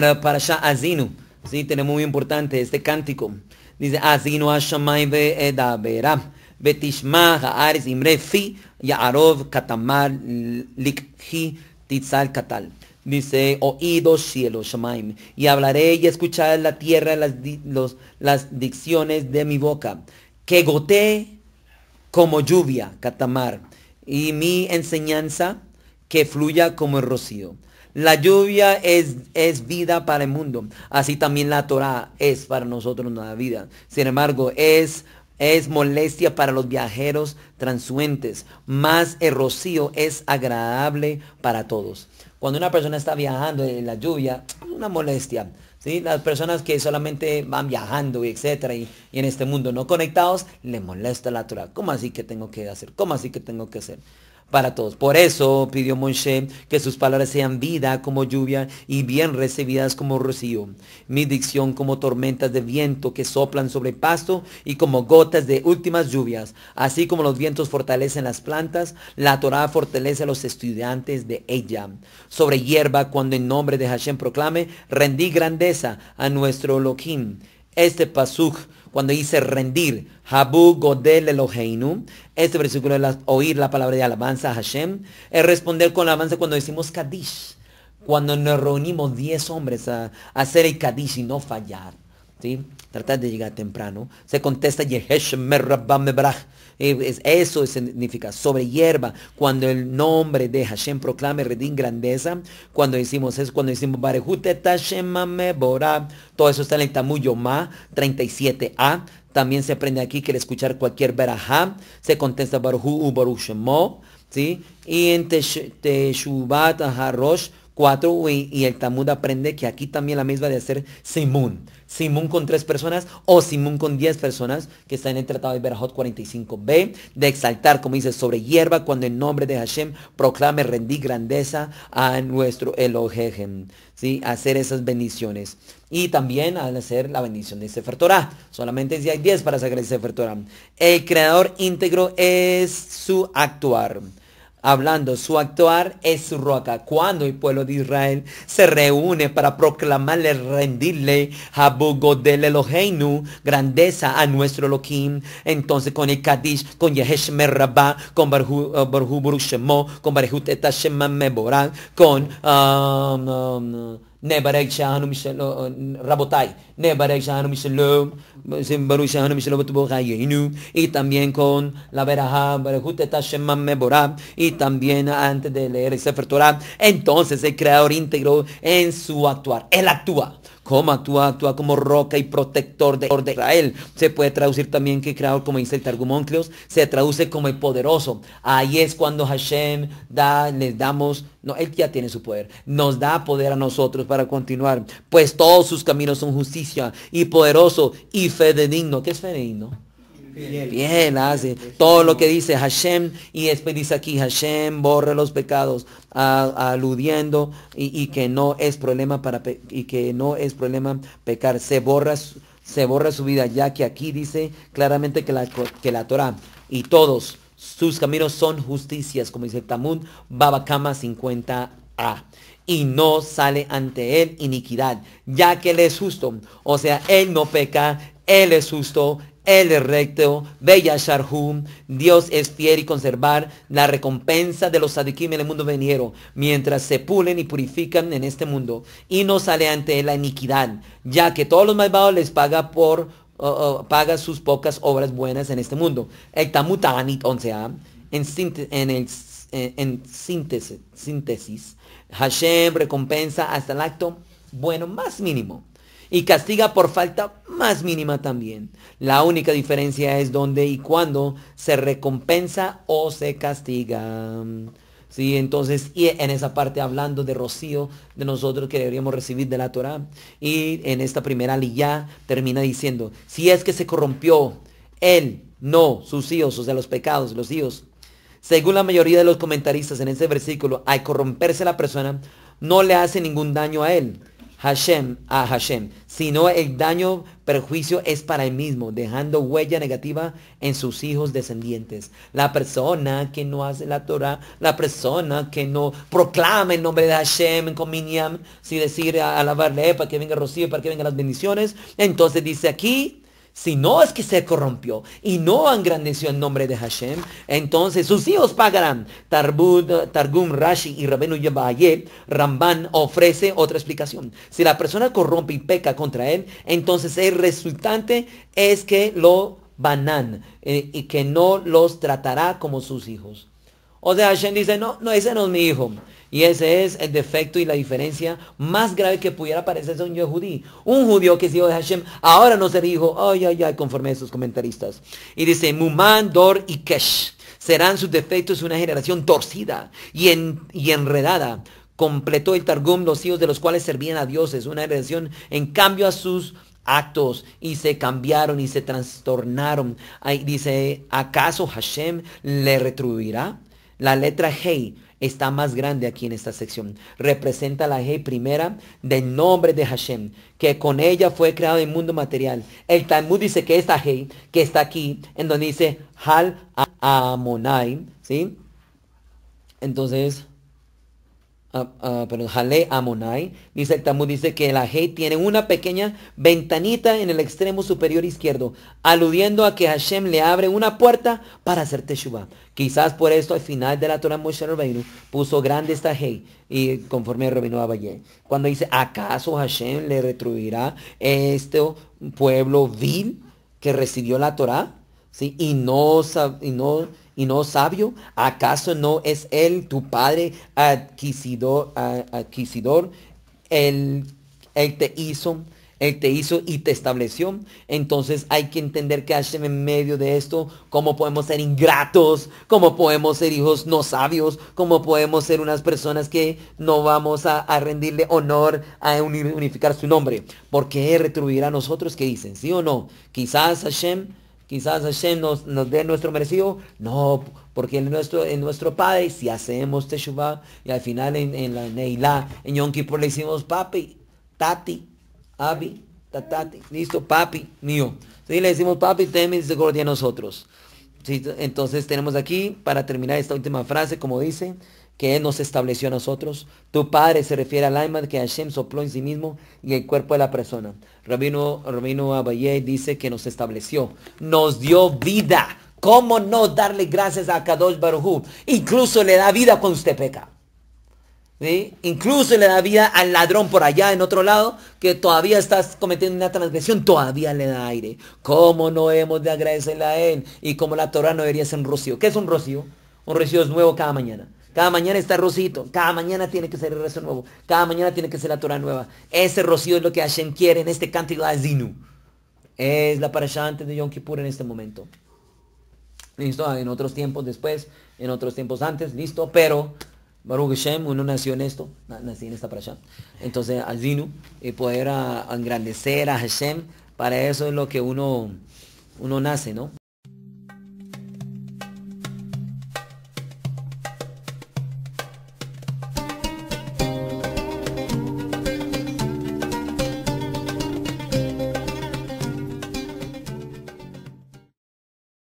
La parasha Azinu, sí, tenemos muy importante este cántico. Dice, Azinu Hashamay ve'edabera, betishma ha'aris imre fi, ya'arov katamar likhi titzal katal. Dice, oídos cielos, Shamaim, y hablaré y escucharé la tierra las, los- las dicciones de mi boca, que gotee como lluvia, Katamar, y mi enseñanza que fluya como el rocío. La lluvia es, es vida para el mundo, así también la Torah es para nosotros la vida. Sin embargo, es, es molestia para los viajeros transuentes, más el rocío es agradable para todos. Cuando una persona está viajando en la lluvia, es una molestia. ¿sí? Las personas que solamente van viajando etcétera y, y en este mundo no conectados, le molesta la Torah. ¿Cómo así que tengo que hacer? ¿Cómo así que tengo que hacer? Para todos. Por eso pidió Moshe que sus palabras sean vida como lluvia y bien recibidas como rocío. Mi dicción como tormentas de viento que soplan sobre pasto y como gotas de últimas lluvias. Así como los vientos fortalecen las plantas, la Torah fortalece a los estudiantes de ella. Sobre hierba cuando en nombre de Hashem proclame, rendí grandeza a nuestro Elohim. Este pasuk, cuando dice rendir, Habu Godel Eloheinu, este versículo es oír la palabra de alabanza a Hashem, es responder con alabanza cuando decimos Kadish, cuando nos reunimos 10 hombres a, hacer el Kadish y no fallar, ¿sí? Tratar de llegar temprano. Se contesta Yehesh Merabah Mebrach. Eh, es- Eso significa sobre hierba, cuando el nombre de Hashem proclame redín grandeza, cuando decimos eso, cuando decimos todo eso está en el Talmud Yomá 37a, también se aprende aquí que al escuchar cualquier verajá, se contesta Baruhu u Baruch ¿sí? Y en Tesh- Teshuvat Harosh 4 y, el Talmud aprende que aquí también la misma de hacer Simun. Simun con tres personas o Simun con diez personas que está en el Tratado de Berajot 45b, de exaltar, como dice, sobre hierba cuando en nombre de Hashem proclame rendí grandeza a nuestro Elohim. ¿sí? Hacer esas bendiciones. Y también al hacer la bendición de Sefer Torah. Solamente si hay 10 para sacar el Sefer Torah. El creador íntegro es su actuar. Hablando, su actuar es su roca. Cuando el pueblo de Israel se reúne para proclamarle, rendirle Habu Godel Eloheinu, grandeza a nuestro Elohim, entonces con el Kadish, con Yehesh Merabah, con Barhu uh, Baruch Shemo, con Barhut Et Hashem Meborah, con um, Nebarek Shahanu Mishelo, Rabotai, Nebarek Shahanu Mishelo, Baruch Shahanu Mishelo Betubo Hayenu, y también con la Berajá, Barhut Et Hashem Meborah, y también antes de leer el Sefer Torah, entonces el creador íntegro en su actuar, él actúa. ¿Cómo actúa? Actúa como roca y protector de, Israel. Se puede traducir también que creador, como dice el se traduce como el poderoso. Ahí es cuando Hashem da, les damos, no, él ya tiene su poder, nos da poder a nosotros para continuar. Pues todos sus caminos son justicia y poderoso y fe de digno. ¿Qué es fe de digno? Bien, hace todo lo que dice Hashem y después dice aquí Hashem borra los pecados aludiendo y, que no es problema para y que no es problema pecar. Se borra se borra su vida ya que aquí dice claramente que la que la Torah y todos sus caminos son justicias como dice el Talmud Babakama 50a y no sale ante él iniquidad, ya que él es justo. O sea, él no peca, él es justo, él es recto, Bella Sharhum, Dios es fiel y conservar la recompensa de los sadikim en el mundo venidero, mientras se pulen y purifican en este mundo, y no sale ante la iniquidad, ya que todos los malvados les paga por uh, uh, paga sus pocas obras buenas en este mundo. El Ta'anit 11a, en, sínte- en el en, en síntesis, síntesis, Hashem recompensa hasta el acto bueno más mínimo y castiga por falta más mínima también. La única diferencia es dónde y cuándo se recompensa o se castiga. Sí, entonces, y en esa parte hablando de rocío, de nosotros que deberíamos recibir de la Torah. Y en esta primera liyá termina diciendo, si es que se corrompió él, no, sus hijos, o sea, los pecados, los hijos. Según la mayoría de los comentaristas en este versículo, al corromperse la persona, no le hace ningún daño a él. Hashem, a Hashem, sino el daño, perjuicio es para él mismo, dejando huella negativa en sus hijos descendientes. La persona que no hace la Torah, la persona que no proclama el nombre de Hashem con Minyam, si decir alabarle para que venga Rocío, para que vengan las bendiciones, entonces dice aquí, si no es que se corrompió y no engrandeció el nombre de Hashem, entonces sus hijos pagarán. Tarbud, Targum Rashi y Rabenu Yabayel, Ramban ofrece otra explicación. Si la persona corrompe y peca contra él, entonces el resultante es que lo banan eh, y que no los tratará como sus hijos. O sea, Hashem dice, no, no, ese no es mi hijo. Y ese es el defecto y la diferencia más grave que pudiera parecerse un judío. Un judío que es hijo de Hashem, ahora no se hijo, ay, ay, ay, conforme a esos comentaristas. Y dice, Muman, Dor y Kesh serán sus defectos una generación torcida y, y enredada. Completó el Targum los hijos de los cuales servían a dioses, una generación en cambio a sus actos y se cambiaron y se trastornaron. Ahí dice, ¿acaso Hashem le retribuirá? La letra Hey está más grande aquí en esta sección. Representa la Hey primera del nombre de Hashem, que con ella fue creado el mundo material. El Talmud dice que esta Hey, que está aquí, en donde dice Hal Amonai, ¿sí? Entonces, uh, perdón, Amonai, dice el Talmud, dice que la Hey tiene una pequeña ventanita en el extremo superior izquierdo, aludiendo a que Hashem le abre una puerta para hacer Teshuvah. Quizás por esto al final de la Torah Moshe Rabbeinu puso grande esta Hey, y conforme Rabbeinu Abaye. Cuando dice, ¿acaso Hashem le retribuirá este pueblo vil que recibió la Torah? ¿Sí? Y no, y no y no sabio? ¿Acaso no es él tu padre adquisidor? adquisidor? Él, te hizo, él te hizo y te estableció. Entonces hay que entender que Hashem en medio de esto, cómo podemos ser ingratos, cómo podemos ser hijos no sabios, cómo podemos ser unas personas que no vamos a, rendirle honor, a unificar su nombre. Porque Él retribuirá a nosotros, ¿qué dicen? ¿Sí o no? Quizás Hashem quizás Hashem nos, nos dé nuestro merecido. No, porque en nuestro, en nuestro Padre, si hacemos Teshuvah, y al final en, la Neilá, en Yom le decimos papi, tati, abi, tatati, listo, papi, mío. Si le decimos papi, ten misericordia a nosotros. entonces tenemos aquí, para terminar esta última frase, como dice, que Él nos estableció a nosotros. Tu Padre se refiere al alma que Hashem sopló en sí mismo y el cuerpo de la persona. Rabino, Rabino Abaye dice que nos estableció, nos dio vida. ¿Cómo no darle gracias a Kadosh Baruj Incluso le da vida cuando usted peca. ¿Sí? Incluso le da vida al ladrón por allá en otro lado que todavía estás cometiendo una transgresión, todavía le da aire. ¿Cómo no hemos de agradecerle a él? Y como la Torah no debería ser un rocío. ¿Qué es un rocío? Un rocío es nuevo cada mañana. Cada mañana está rocito. Cada mañana tiene que ser el rezo nuevo. Cada mañana tiene que ser la Torah nueva. Ese rocío es lo que Hashem quiere en este cántico de Azinu. Es la parasha antes de Yom Kippur en este momento. Listo, en otros tiempos después, en otros tiempos antes, listo, pero Baruch Hashem, uno nació en esto, nací en esta parasha. Entonces, Azinu, y poder engrandecer a Hashem, para eso es lo que uno, uno nace, ¿no?